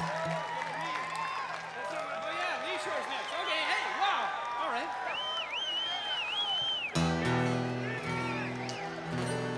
Oh, yeah, Leeshore's next.